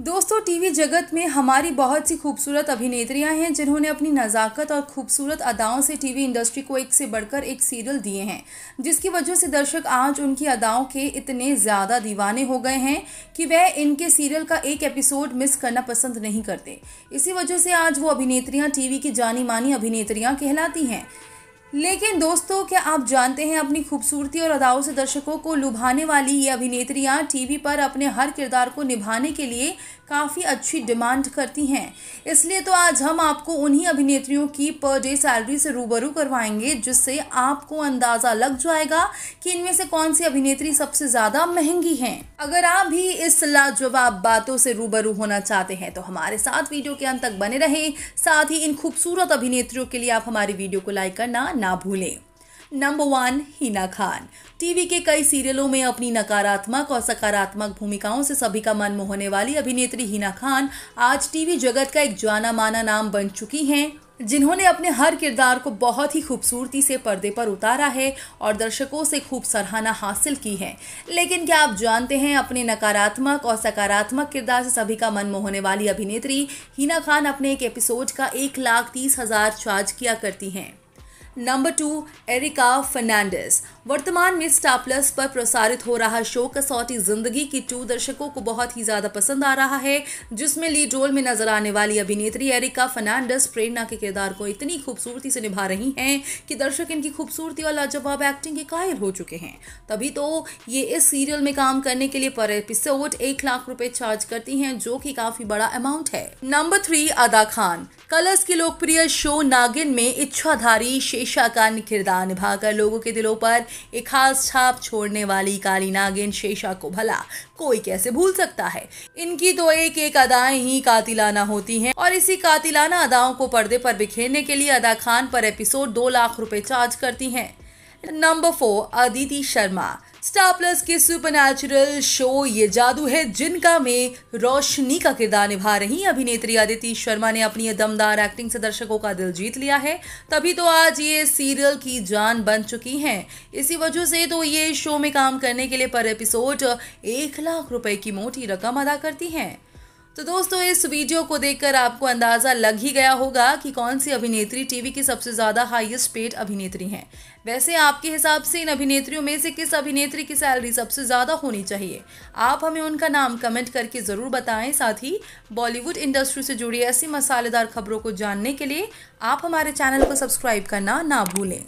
दोस्तों, टीवी जगत में हमारी बहुत सी खूबसूरत अभिनेत्रियाँ हैं जिन्होंने अपनी नज़ाकत और खूबसूरत अदाओं से टीवी इंडस्ट्री को एक से बढ़कर एक सीरियल दिए हैं, जिसकी वजह से दर्शक आज उनकी अदाओं के इतने ज़्यादा दीवाने हो गए हैं कि वह इनके सीरियल का एक एपिसोड मिस करना पसंद नहीं करते। इसी वजह से आज वो अभिनेत्रियाँ टीवी की जानी मानी अभिनेत्रियाँ कहलाती हैं। लेकिन दोस्तों, क्या आप जानते हैं अपनी खूबसूरती और अदाओं से दर्शकों को लुभाने वाली ये अभिनेत्रियाँ टीवी पर अपने हर किरदार को निभाने के लिए काफ़ी अच्छी डिमांड करती हैं। इसलिए तो आज हम आपको उन्हीं अभिनेत्रियों की पर डे सैलरी से रूबरू करवाएँगे, जिससे आपको अंदाज़ा लग जाएगा कि इनमें से कौन सी अभिनेत्री सबसे ज़्यादा महँगी हैं। अगर आप भी इस लाजवाब बातों से रूबरू होना चाहते हैं तो हमारे साथ वीडियो के अंत तक बने रहें। साथ ही इन खूबसूरत अभिनेत्रियों के लिए आप हमारी वीडियो को लाइक करना ना भूलें। Number one Hina Khan. TV के कई सीरियलों में अपनी नकारात्मक और सकारात्मक भूमिकाओं से सभी का मन मोहने वाली अभिनेत्री हिना खान आज टीवी जगत का एक जाना माना नाम बन चुकी हैं, जिन्होंने अपने हर किरदार को बहुत ही खूबसूरती से पर्दे पर उतारा है और दर्शकों से खूब सराहना हासिल की है। लेकिन क्या आप जानते हैं, अपने नकारात्मक और सकारात्मक किरदार से सभी का मन मोहने वाली अभिनेत्री हिना खान अपने एक एपिसोड का एक लाख तीस हज़ार चार्ज किया करती हैं? नंबर टू एरिका फर्नांडिस वर्तमान में स्टार प्लस पर प्रसारित हो रहा शो कसौटी ज़िंदगी की टू दर्शकों को बहुत ही ज़्यादा पसंद आ रहा है, जिसमें लीड रोल में नज़र आने वाली अभिनेत्री एरिका फर्नांडिस प्रेरणा के किरदार को इतनी खूबसूरती से निभा रही हैं कि दर्शक इनकी खूबसूरती और लाजवाब एक्टिंग के कायल हो चुके हैं। तभी तो ये इस सीरियल में काम करने के लिए पर एपिसोड एक लाख रुपए चार्ज करती हैं, जो कि काफ़ी बड़ा अमाउंट है। नंबर थ्री अदा खान कलर्स के लोकप्रिय शो नागिन में इच्छाधारी शेषा का किरदार निभाकर लोगों के दिलों पर एक खास छाप छोड़ने वाली काली नागिन शेषा को भला कोई कैसे भूल सकता है? इनकी तो एक एक अदाएँ ही कातिलाना होती हैं और इसी कातिलाना अदाओं को पर्दे पर बिखेरने के लिए अदा खान पर एपिसोड दो लाख रुपए चार्ज करती हैं। Number four Aditi Sharma star plus के सुपर शो ये जादू है, जिनका में रोशनी का किरदार निभा रही अभिनेत्री अदिति शर्मा ने अपनी दमदार एक्टिंग से दर्शकों का दिल जीत लिया है। तभी तो आज ये सीरियल की जान बन चुकी हैं। इसी वजह से तो ये शो में काम करने के लिए पर एपिसोड एक लाख रुपए की मोटी रकम अदा करती हैं। तो दोस्तों, इस वीडियो को देखकर आपको अंदाज़ा लग ही गया होगा कि कौन सी अभिनेत्री टीवी की सबसे ज़्यादा हाईएस्ट पेड अभिनेत्री हैं। वैसे आपके हिसाब से इन अभिनेत्रियों में से किस अभिनेत्री की सैलरी सबसे ज़्यादा होनी चाहिए? आप हमें उनका नाम कमेंट करके ज़रूर बताएँ। साथ ही बॉलीवुड इंडस्ट्री से जुड़ी ऐसी मसालेदार खबरों को जानने के लिए आप हमारे चैनल को सब्सक्राइब करना ना भूलें।